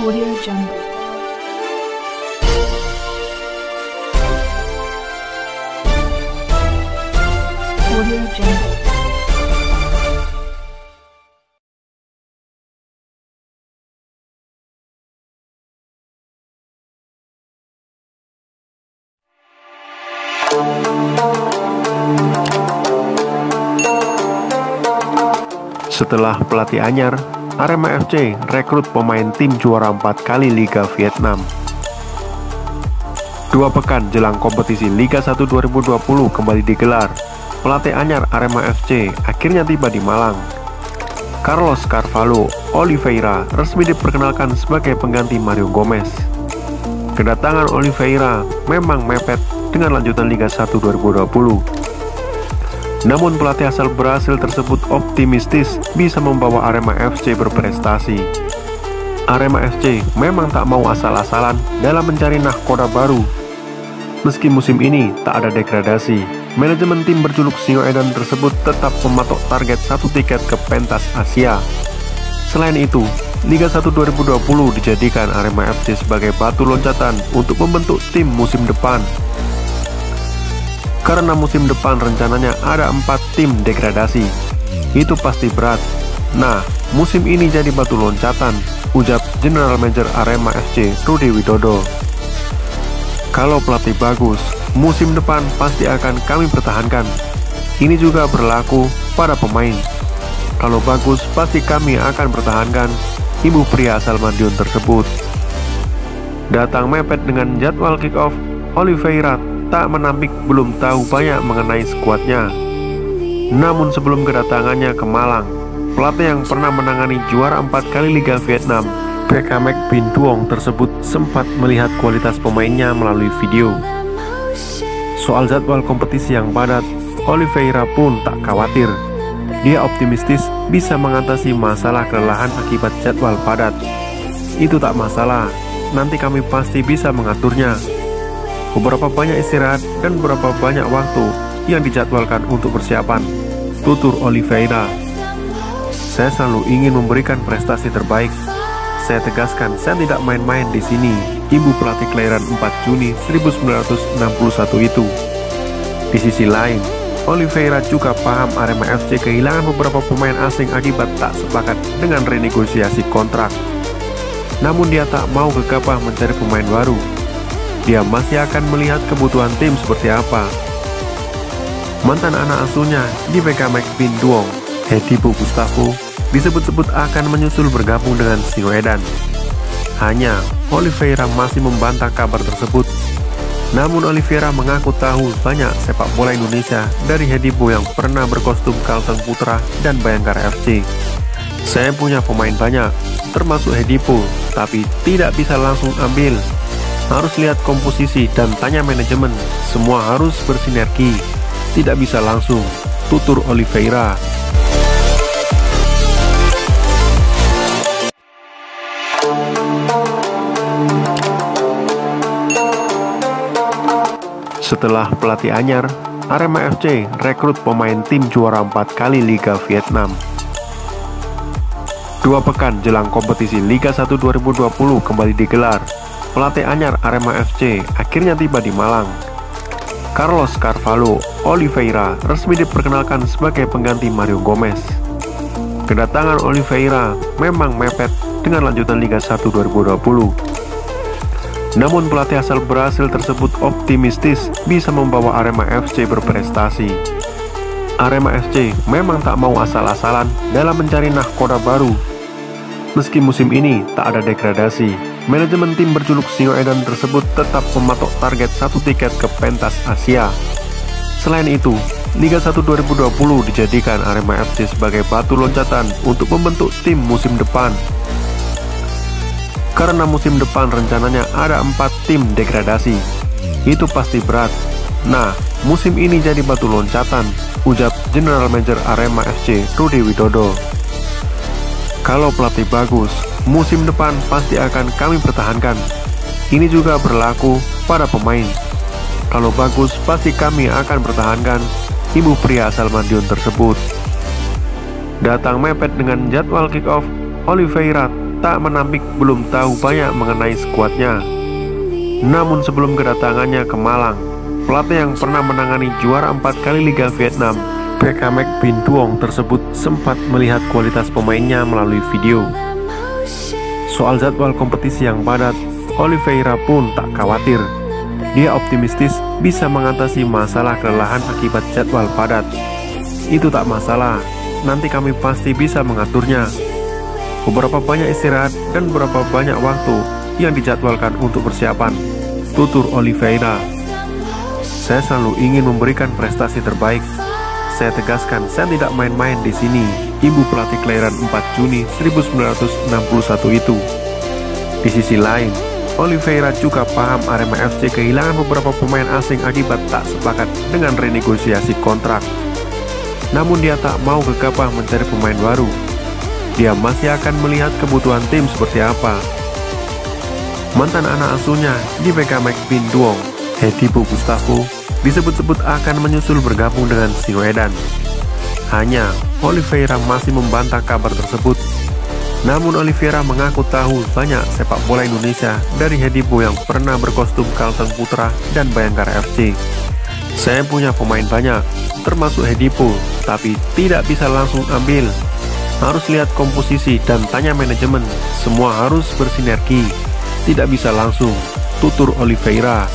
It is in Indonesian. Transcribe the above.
Audio Jungle. Audio Jungle. Setelah pelatih anyar, Arema FC rekrut pemain tim juara 4 kali Liga Vietnam. Dua pekan jelang kompetisi Liga 1 2020 kembali digelar, pelatih anyar Arema FC akhirnya tiba di Malang. Carlos Carvalho Oliveira resmi diperkenalkan sebagai pengganti Mario Gomez. Kedatangan Oliveira memang mepet dengan lanjutan Liga 1 2020. Namun pelatih asal Brasil tersebut optimistis bisa membawa Arema FC berprestasi. Arema FC memang tak mau asal-asalan dalam mencari nahkoda baru. Meski musim ini tak ada degradasi, manajemen tim berjuluk Singo Edan tersebut tetap mematok target satu tiket ke pentas Asia. Selain itu, Liga 1 2020 dijadikan Arema FC sebagai batu loncatan untuk membentuk tim musim depan karena musim depan rencananya ada empat tim degradasi. Itu pasti berat. Nah, musim ini jadi batu loncatan, ujar General Manager Arema FC Rudi Widodo. Kalau pelatih bagus, musim depan pasti akan kami pertahankan. Ini juga berlaku pada pemain. Kalau bagus, pasti kami akan pertahankan ibu pria asal Madiun tersebut. Datang mepet dengan jadwal kick-off, Oliveira tak menampik belum tahu banyak mengenai skuadnya. Namun sebelum kedatangannya ke Malang, pelatih yang pernah menangani juara empat kali Liga Vietnam, Bekamek Bin Duong tersebut sempat melihat kualitas pemainnya melalui video. Soal jadwal kompetisi yang padat, Oliveira pun tak khawatir. Dia optimistis bisa mengatasi masalah kelelahan akibat jadwal padat. Itu tak masalah, nanti kami pasti bisa mengaturnya beberapa banyak istirahat dan beberapa banyak waktu yang dijadwalkan untuk persiapan. Tutur Oliveira. Saya selalu ingin memberikan prestasi terbaik. Saya tegaskan, saya tidak main-main di sini. Ibu pelatih kelahiran 4 Juni 1961 itu. Di sisi lain, Oliveira juga paham Arema FC kehilangan beberapa pemain asing akibat tak sepakat dengan renegosiasi kontrak. Namun dia tak mau gegabah mencari pemain baru dia masih akan melihat kebutuhan tim seperti apa. Mantan anak asuhnya di PK McBin Duong, Bu Gustavo, disebut-sebut akan menyusul bergabung dengan Singoedan. Hanya, Oliveira masih membantah kabar tersebut. Namun Oliveira mengaku tahu banyak sepak bola Indonesia dari Hedipo yang pernah berkostum Kalteng Putra dan Bayangkara FC. Saya punya pemain banyak, termasuk Hedipo, tapi tidak bisa langsung ambil harus lihat komposisi dan tanya manajemen. Semua harus bersinergi, tidak bisa langsung. Tutur Oliveira. Setelah pelatih anyar, Arema FC rekrut pemain tim juara 4 kali Liga Vietnam. Dua pekan jelang kompetisi Liga 1 2020 kembali digelar, pelatih anyar Arema FC akhirnya tiba di Malang. Carlos Carvalho Oliveira resmi diperkenalkan sebagai pengganti Mario Gomez. Kedatangan Oliveira memang mepet dengan lanjutan Liga 1 2020. Namun pelatih asal Brasil tersebut optimistis bisa membawa Arema FC berprestasi. Arema FC memang tak mau asal-asalan dalam mencari nahkoda baru. Meski musim ini tak ada degradasi, Manajemen tim berjuluk Singo Edan tersebut tetap mematok target satu tiket ke pentas Asia. Selain itu, Liga 1 2020 dijadikan Arema FC sebagai batu loncatan untuk membentuk tim musim depan. Karena musim depan rencananya ada empat tim degradasi. Itu pasti berat. Nah, musim ini jadi batu loncatan, ujar General Manager Arema FC Rudi Widodo. Kalau pelatih bagus, musim depan pasti akan kami pertahankan. Ini juga berlaku pada pemain. Kalau bagus, pasti kami akan pertahankan ibu pria asal Madiun tersebut. Datang mepet dengan jadwal kick-off, Oliveira tak menampik belum tahu banyak mengenai skuadnya. Namun sebelum kedatangannya ke Malang, pelatih yang pernah menangani juara empat kali Liga Vietnam, Pekamek Bin Duong tersebut sempat melihat kualitas pemainnya melalui video. Soal jadwal kompetisi yang padat, Oliveira pun tak khawatir. Dia optimistis bisa mengatasi masalah kelelahan akibat jadwal padat. Itu tak masalah, nanti kami pasti bisa mengaturnya. Beberapa banyak istirahat dan beberapa banyak waktu yang dijadwalkan untuk persiapan. Tutur Oliveira. Saya selalu ingin memberikan prestasi terbaik. Saya tegaskan, saya tidak main-main di sini. Ibu pelatih kelahiran 4 Juni 1961 itu. Di sisi lain, Oliveira juga paham Arema FC kehilangan beberapa pemain asing akibat tak sepakat dengan renegosiasi kontrak. Namun dia tak mau gegabah mencari pemain baru. Dia masih akan melihat kebutuhan tim seperti apa mantan anak asuhnya di PK McBean Duong, Hedipo Gustavo, disebut-sebut akan menyusul bergabung dengan Singoedan. Hanya, Oliveira masih membantah kabar tersebut. Namun Oliveira mengaku tahu banyak sepak bola Indonesia dari Hedipo yang pernah berkostum Kalteng Putra dan Bayangkara FC. Saya punya pemain banyak, termasuk Hedipo, tapi tidak bisa langsung ambil. Harus lihat komposisi dan tanya manajemen, semua harus bersinergi tidak bisa langsung, tutur Oliveira